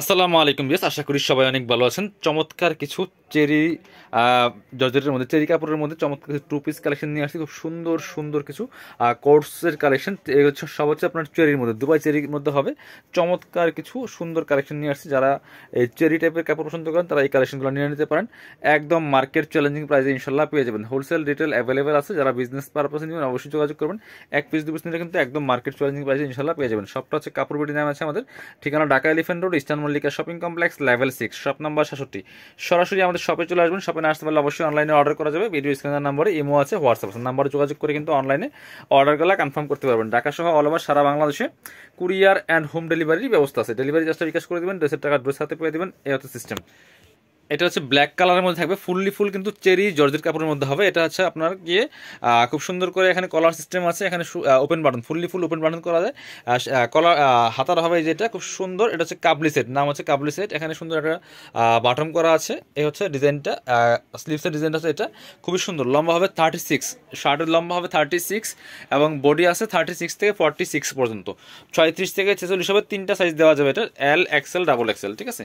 আসসালামু আলাইকুম বিয়াস আশা করি সবাই অনেক ভালো আছেন। চমৎকার কিছু চেরি জর্জেটের মধ্যে, চেরি কাপড়ের মধ্যে চমৎকার কিছু টু পিস কালেকশন নিয়ে আসছি। খুব সুন্দর সুন্দর কিছু কোর্সের কালেকশন সব হচ্ছে আপনার চেরির মধ্যে, দুবাই চেরির মধ্যে হবে। চমৎকার কিছু সুন্দর কালেকশন নিয়ে আসছি। যারা এই চেরি টাইপের কাপড় পছন্দ করেন, তারা এই কালেকশনগুলো নিয়ে নিতে পারেন। একদম মার্কেট চ্যালেঞ্জিং প্রাইসে ইনশাল্লাহ পেয়ে যাবেন। হোলসেল রিটেল অ্যাভেলেবেল আছে। যারা বিজনেস পারপাসে নেবেন, অবশ্যই যোগাযোগ করবেন। এক পিস দু পিস নিলে কিন্তু একদম মার্কেট চ্যালেঞ্জিং প্রাইসে ইনশাল্লাহ পেয়ে যাবেন। সবটা হচ্ছে কাপড় বিটি নাম আছে আমাদের। ঠিকানা Dhaka elephant road, eastern Mallika shopping complex level six shop number সাতষট্টি সরাসরি আমাদের শপে চলে আসবেন শপে না আসতে পারলে অবশ্যই অনলাইনে অর্ডার করা যাবে। ভিডিও স্ক্রিনের নাম্বারে ইমো আছে হোয়াটসঅ্যাপ আছে। নাম্বারে যোগাযোগ করে কিন্তু অনলাইনে অর্ডার করলে কনফার্ম করতে পারবেন। ঢাকা সহ অল ওভার সারা বাংলাদেশে কুরিয়ার অ্যান্ড হোম ডেলিভারির ব্যবস্থা আছে। ডেলিভারি জাস্ট বিকাশ করে দেবেন ড্রেসের টাকা ড্রেস হাতে পেয়ে দেবেন, এই হচ্ছে সিস্টেম এটা হচ্ছে ব্ল্যাক কালারের মধ্যে থাকবে। ফুললি ফুল কিন্তু চেরি, জর্জের কাপড়ের মধ্যে হবে। এটা হচ্ছে আপনার গিয়ে খুব সুন্দর করে এখানে কলার সিস্টেম আছে। এখানে open button fully full open button করা যায়। কলার হাতার হবে যেটা, খুব সুন্দর। এটা হচ্ছে কাবলি সেট নাম হচ্ছে কাবলি সেট এখানে সুন্দর একটা বাটন করা আছে। এই হচ্ছে ডিজাইনটা স্লিভসের ডিজাইনটা আছে এটা। খুবই সুন্দর। লম্বা হবে থার্টি সিক্স শার্টের লম্বা হবে থার্টি সিক্স এবং বডি আছে থার্টি সিক্স থেকে ফর্টি সিক্স পর্যন্ত। ছয়ত্রিশ থেকে ছেচল্লিশ হবে, তিনটা সাইজ দেওয়া যাবে এটা। এল এক্সেল ডাবল এক্সেল ঠিক আছে?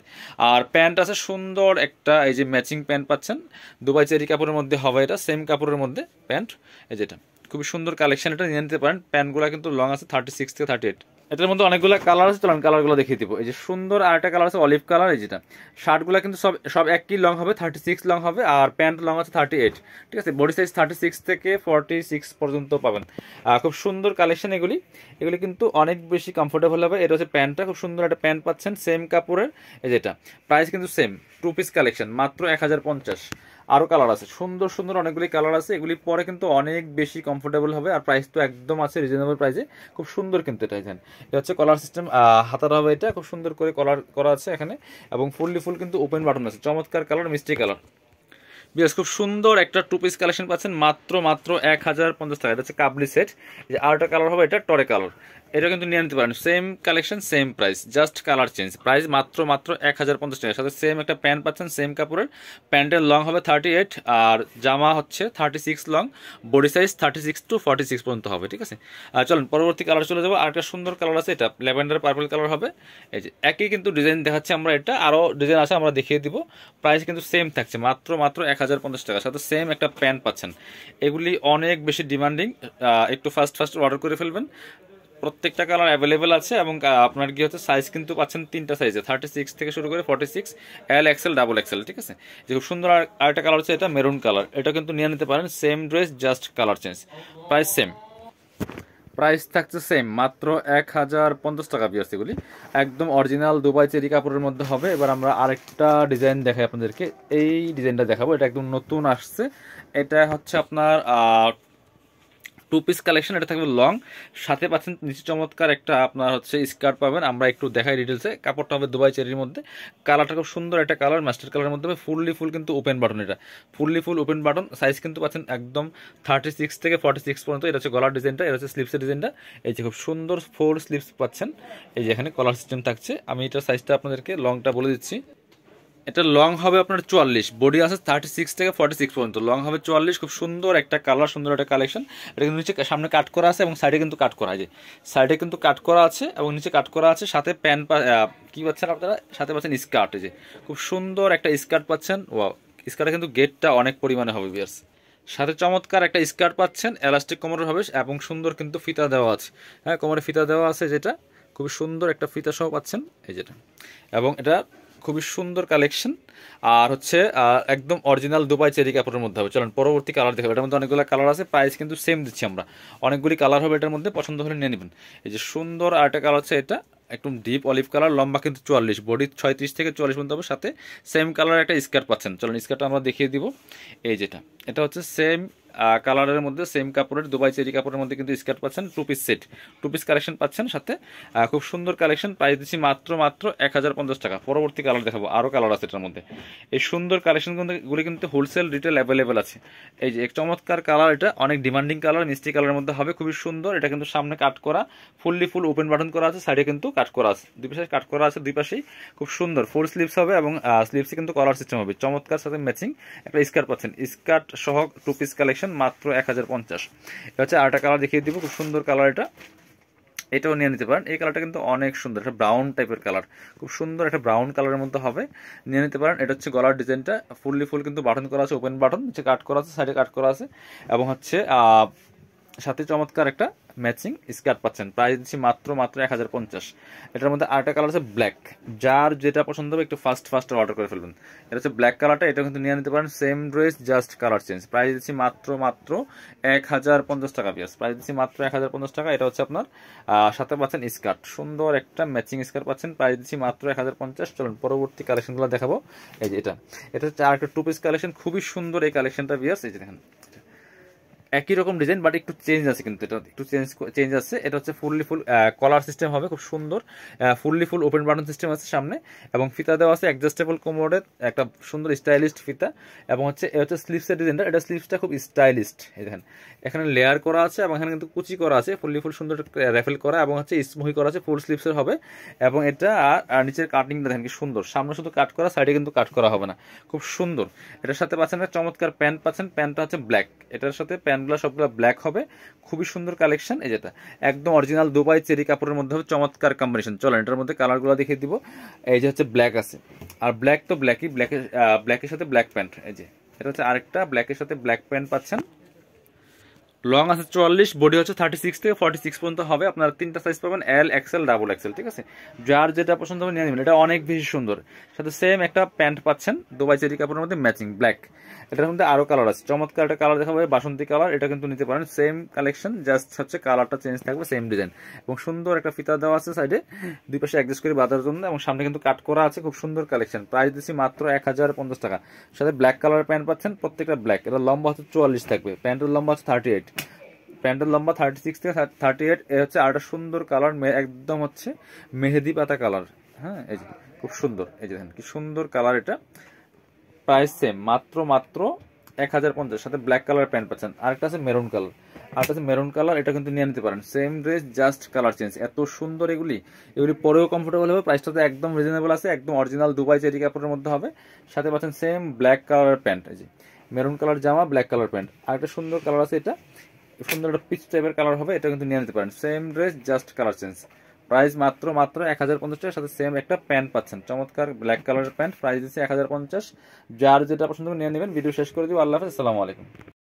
আর প্যান্ট আছে সুন্দর একটা, এই যে ম্যাচিং প্যান্ট পাচ্ছেন, দুবাই চেরি কাপড়ের মধ্যে হবে এটা সেম কাপড়ের মধ্যে প্যান্ট এই যেটা খুবই সুন্দর কালেকশন এটা নিয়ে নিতে পারেন। প্যান্টগুলো কিন্তু লং আছে থার্টি সিক্স থেকে থার্টি এইট এটার মধ্যে অনেকগুলো কালার আছে চলেন কালারগুলো দেখিয়ে দিব। এই যে সুন্দর আরেকটা কালার আছে অলিভ কালার এই যেটা। শার্টগুলো কিন্তু সব সব একই লং হবে থার্টি সিক্স লং হবে, আর প্যান্ট লং আছে থার্টি এইট ঠিক আছে? বডি সাইজ থার্টি সিক্স থেকে ফর্টি সিক্স পর্যন্ত পাবেন। খুব সুন্দর কালেকশন এগুলি। এগুলি কিন্তু অনেক বেশি কমফোর্টেবল হবে। এটা হচ্ছে প্যান্টটা, খুব সুন্দর একটা প্যান্ট পাচ্ছেন সেম কাপড়ের, এই যেটা। প্রাইস কিন্তু সেম টু পিস কালেকশন মাত্র এক হাজার পঞ্চাশ। আরও কালার আছে। সুন্দর সুন্দর অনেকগুলি কালার আছে। এগুলি পরে কিন্তু অনেক বেশি কমফোর্টেবল হবে আর প্রাইস তো একদম আছে রিজনেবল প্রাইসে খুব সুন্দর কিন্তু এটা এখানে এটা হচ্ছে কলার সিস্টেম হাতার হবে এটা। খুব সুন্দর করে কলার করা আছে এখানে। এবং ফুললি ফুল কিন্তু ওপেন বাটন আছে। চমৎকার কালার মিষ্টি কালার বিকজ খুব সুন্দর একটা টু পিস কালেকশন পাচ্ছেন। মাত্র মাত্র এক হাজার পঞ্চাশ টাকা। এটা হচ্ছে কাবলি সেট যে আরেকটা কালার হবে এটা, টরে কালার এটা কিন্তু নিয়ে নিতে পারেন। Same collection same price just colour change price মাত্র মাত্র এক হাজার পঞ্চাশ টাকা। সাথে সেম একটা প্যান্ট পাচ্ছেন সেম কাপড়ের। প্যান্টের লং হবে থার্টি এইট আর জামা হচ্ছে thirty six long body size thirty six to forty six পর্যন্ত হবে, ঠিক আছে? আর চলুন, পরবর্তী কালার চলে যাব। আর একটা সুন্দর কালার আছে, এটা ল্যাভেন্ডার পার্পল কালার হবে। এই যে একই কিন্তু ডিজাইন দেখাচ্ছে আমরা এটা। আরও ডিজাইন আছে, আমরা দেখিয়ে দিব। প্রাইস কিন্তু সেম থাকছে, মাত্র মাত্র এক হাজার পঞ্চাশ টাকা। সাথে সেম একটা প্যান্ট পাচ্ছেন। এগুলি অনেক বেশি ডিমান্ডিং একটু ফার্স্ট ফার্স্ট অর্ডার করে ফেলবেন। প্রত্যেকটা কালার অ্যাভেলেবেল আছে এবং আপনার কি হচ্ছে সাইজ কিন্তু পাচ্ছেন তিনটা সাইজে থার্টি সিক্স থেকে শুরু করে forty six L XL double XL ঠিক আছে? যে খুব সুন্দর আরেকটা কালার হচ্ছে এটা মেরুন কালার এটা কিন্তু নিয়ে নিতে পারেন same dress just colour change price same price থাকছে সেম মাত্র এক হাজার পঞ্চাশ টাকা পিয়ার্স এগুলি। একদম অরিজিনাল দুবাই চেরি কাপড়ের মধ্যে হবে। এবার আমরা আরেকটা ডিজাইন দেখাই আপনাদেরকে। এই ডিজাইনটা দেখাবো। এটা একদম নতুন আসছে। এটা হচ্ছে আপনার টু পিস কালেকশন এটা থাকবে লং সাথে পাচ্ছেন নিচে চমৎকার একটা আপনার হচ্ছে স্কার্ট পাবেন। আমরা একটু দেখাই ডিটেলসে কাপড়টা হবে দুবাই চেরির মধ্যে। কালারটা খুব সুন্দর একটা কালার মাস্টার কালারের মধ্যে ফুললি ফুল কিন্তু ওপেন বাটন এটা। Fully full open button size কিন্তু পাচ্ছেন একদম থার্টি সিক্স থেকে ফর্টি সিক্স পর্যন্ত। এটা হচ্ছে গলার ডিজাইনটা এটা হচ্ছে স্লিপসের ডিজাইনটা এই যে খুব সুন্দর ফোর স্লিপস পাচ্ছেন। এই যে এখানে কলার সিস্টেম থাকছে। আমি এটার সাইজটা আপনাদেরকে লংটা বলে দিচ্ছি। এটা লং হবে আপনার চুয়াল্লিশ। বডি আছে থার্টি সিক্স থেকে ফর্টি সিক্স পর্যন্ত। লং হবে চুয়াল্লিশ, খুব সুন্দর একটা কালার সুন্দর একটা কালেকশন এটা কিন্তু নিচে সামনে কাট করা আছে এবং সাইডে কিন্তু কাট করা আছে। সাইডে কিন্তু কাট করা আছে এবং নিচে কাট করা আছে, সাথে প্যান্ট কী পাচ্ছেন আপনারা? সাথে পাচ্ছেন স্কার্ট যে। খুব সুন্দর একটা স্কার্ট পাচ্ছেন। ও স্কার্টে কিন্তু গেটটা অনেক পরিমাণে হবে বিয়ার্স সাথে চমৎকার একটা স্কার্ট পাচ্ছেন এলাস্টিক কোমরের হবে এবং সুন্দর কিন্তু ফিতা দেওয়া আছে। হ্যাঁ কোমরে ফিতা দেওয়া আছে যেটা। খুবই সুন্দর একটা ফিতা সহ পাচ্ছেন এই যেটা। এবং এটা খুবই সুন্দর কালেকশন আর হচ্ছে একদম অরিজিনাল দুবাই চেরি কাপড়ের মধ্যে হবে। চলুন, পরবর্তী কালার দেখাবো। এটার মধ্যে অনেকগুলো কালার আছে প্রাইস কিন্তু সেম দিচ্ছি আমরা। অনেকগুলি কালার হবে এটার মধ্যে, পছন্দ হলে নিয়ে নেবেন। এই যে সুন্দর আরেকটা কালার হচ্ছে এটা, একদম ডিপ অলিভ কালার লম্বা কিন্তু চুয়াল্লিশ, বডি ছয়ত্রিশ থেকে চুয়াল্লিশ পর্যন্ত হবে। সাথে সেম কালার একটা স্কার্ট পাচ্ছেন। চলুন স্কার্টটা আমরা দেখিয়ে দিব। এই যেটা, এটা হচ্ছে সেম কালারের মধ্যে সেম কাপড়ের, দুবাই চেরি কাপড়ের মধ্যে কিন্তু স্কার্ট পাচ্ছেন two piece set two piece collection পাচ্ছেন সাথে। খুব সুন্দর কালেকশন প্রাইস দিচ্ছি মাত্র মাত্র এক হাজার পঞ্চাশ টাকা। পরবর্তী কালার দেখাবো আরও কালার আছে এটার মধ্যে। এই সুন্দর কালেকশনগুলি কিন্তু হোলসেল রিটেল অ্যাভেলেবেল আছে। এই যে চমৎকার কালার এটা, অনেক ডিমান্ডিং কালার মিষ্টি কালারের মধ্যে হবে, খুবই সুন্দর। এটা কিন্তু সামনে কাট করা ফুললি ফুল ওপেন বাটন করা আছে সাইডে কিন্তু কাট করা আছে। দুই পাশে কাট করা আছে, দুই পাশেই। খুব সুন্দর ফুল স্লিভস হবে এবং স্লিভসে কিন্তু কলার সিস্টেম হবে। চমৎকার সাথে ম্যাচিং একটা স্কার্ট পাচ্ছেন। স্কার্ট সহ টু পিস কালেকশন মাত্র এক হাজার পঞ্চাশ। এটা হচ্ছে আরেকটা কালার দেখিয়ে দিব, খুব সুন্দর কালার এটা। এটাও নিয়ে নিতে পারেন। এই কালারটা কিন্তু অনেক সুন্দর একটা ব্রাউন টাইপের কালার খুব সুন্দর একটা ব্রাউন কালারের মধ্যে হবে। নিয়ে নিতে পারেন। এটা হচ্ছে গলার ডিজাইনটা ফুললি ফুল কিন্তু বাটন করা আছে ওপেন বাটন নিচে কাট করা আছে সাইডে কাট করা আছে। এবং হচ্ছে সাথে চমৎকার একটা ম্যাচিং স্কার্ট পাচ্ছেন। প্রাইস দিচ্ছি মাত্র মাত্র এক হাজার পঞ্চাশ। এটার মধ্যে আরেকটা কালার আছে ব্ল্যাক যার যেটা পছন্দ হবে একটু ফাস্ট ফাস্ট অর্ডার করে ফেলবেন। এটা হচ্ছে ব্ল্যাক কালারটা এটা কিন্তু নিয়ে নিতে পারেন। Same dress just colour change price দিচ্ছি মাত্র মাত্র এক হাজার পঞ্চাশ টাকা পিয়াস প্রাইস দিচ্ছি মাত্র এক হাজার পঞ্চাশ টাকা। এটা হচ্ছে আপনার সাথে পাচ্ছেন স্কার্ট সুন্দর একটা ম্যাচিং স্কার্ট পাচ্ছেন। প্রাইস দিচ্ছি মাত্র এক হাজার পঞ্চাশ। চলুন, পরবর্তী কালেকশনগুলো দেখাবো। এই যে এটা। এটা হচ্ছে আরেকটা টু পিস কালেকশন খুবই সুন্দর এই কালেকশনটা বিয়াস এই যে দেখেন। একই রকম ডিজাইন বাট একটু চেঞ্জ আছে কিন্তু এটা, একটু চেঞ্জ চেঞ্জ আছে। এটা হচ্ছে ফুললি ফুল কলার সিস্টেম হবে, খুব সুন্দর। Fully full open button system আছে সামনে, এবং ফিতা দেওয়া আছে অ্যাডজাস্টেবল কোমোডের একটা সুন্দর স্টাইলিস্ট ফিতা। এবং হচ্ছে এটা হচ্ছে স্লিভসের ডিজাইনটা এটা স্লিভসটা খুব স্টাইলিস্ট এই দেখেন। এখানে লেয়ার করা আছে, এবং এখানে কিন্তু কুচি করা আছে ফুললি ফুল সুন্দর র্যাফেল করা, এবং হচ্ছে স্মুহি করা আছে ফুল স্লিভসের হবে। এবং এটা আর নিচের কাটিংটা দেখেন কি সুন্দর। সামনে শুধু কাট করা সাইডে কিন্তু কাট করা হবে না। খুব সুন্দর। এটার সাথে পাচ্ছেন চমৎকার প্যান্ট পাচ্ছেন প্যান্টটা হচ্ছে ব্ল্যাক এটার সাথে প্যান্টগুলো সবগুলো ব্ল্যাক হবে। খুবই সুন্দর কালেকশন এই যেটা। একদম অরিজিনাল দুবাই চেরি কাপড়ের মধ্যে হবে, চমৎকার কম্বিনেশন চলো এটার মধ্যে কালারগুলো দেখিয়ে দিব। এই যে হচ্ছে ব্ল্যাক আছে। আর ব্ল্যাক তো ব্ল্যাকই ব্ল্যাকের ব্ল্যাকের সাথে ব্ল্যাক প্যান্ট এই যে। এটা হচ্ছে আরেকটা ব্ল্যাকের সাথে ব্ল্যাক প্যান্ট পাচ্ছেন। লং আছে চুয়াল্লিশ, বডি হচ্ছে থার্টি সিক্স থেকে ফর্টি সিক্স পর্যন্ত হবে। আপনারা তিনটা সাইজ পাবেন এল এক্সেল ডাবল এক্সেল ঠিক আছে? যার যেটা পছন্দ হবে নিয়ে নেবেন। এটা অনেক বেশি সুন্দর। সাথে সেম একটা প্যান্ট পাচ্ছেন, দুবাই চেরি কাপড়ের মধ্যে ম্যাচিং ব্ল্যাক এটার মধ্যে আরও কালার আছে। চমৎকার একটা কালার দেখা যাবে বাসন্তী কালার এটা কিন্তু নিতে পারেন সেম কালেকশন জাস্ট হচ্ছে কালারটা চেঞ্জ থাকবে সেম ডিজাইন এবং সুন্দর একটা ফিতা দেওয়া আছে সাইডে দুই পাশে অ্যাডজাস্ট করে বাঁধার জন্য। এবং সামনে কিন্তু কাট করা আছে, খুব সুন্দর কালেকশন প্রাইস দিচ্ছি মাত্র এক হাজার পঞ্চাশ টাকা। সাথে ব্ল্যাক কালার প্যান্ট পাচ্ছেন, প্রত্যেকটা ব্ল্যাক এটা লম্বা হচ্ছে চুয়াল্লিশ থাকবে। প্যান্টের লম্বা হচ্ছে থার্টি এইট প্যান্টের লম্বা থার্টি সিক্স থেকে থার্টি এইট এ হচ্ছে আরেকটা সুন্দর কালার একদম হচ্ছে মেহেদি পাতা কালার হ্যাঁ এই যে, খুব সুন্দর। এই যে দেখেন, কি সুন্দর কালার এটা। প্রাইস সেম মাত্র মাত্র এক হাজার পঞ্চাশ। সাথে ব্ল্যাক কালার প্যান্ট পাচ্ছেন। আরেকটা আছে মেরুন কালার আরেকটা আছে মেরুন কালার এটা কিন্তু নিয়ে নিতে পারেন। Same dress just colour change এত সুন্দর এগুলি। এগুলি পরেও কমফোর্টেবল হবে প্রাইসটা তো একদম রিজনেবল আছে, একদম অরিজিনাল দুবাই চেরি কাপড়ের মধ্যে হবে। সাথে পাচ্ছেন সেম ব্ল্যাক কালার প্যান্ট। এই যে মেরুন কালার জামা ব্ল্যাক কালার প্যান্ট আর একটা সুন্দর কালার আছে এটা। সুন্দর একটা পিচ টাইপের কালার হবে, এটা কিন্তু নিয়ে নিতে পারেন। Same dress just colour change price মাত্র মাত্র এক হাজার পঞ্চাশ টাকার সাথে সেম একটা প্যান্ট পাচ্ছেন। চমৎকার ব্ল্যাক কালারের প্যান্ট প্রাইস দিচ্ছে এক হাজার পঞ্চাশ। যার যেটা পছন্দ নিয়ে নেবেন। ভিডিও শেষ করে দিব। আল্লাহ হাফেজ। আসসালামু আলাইকুম।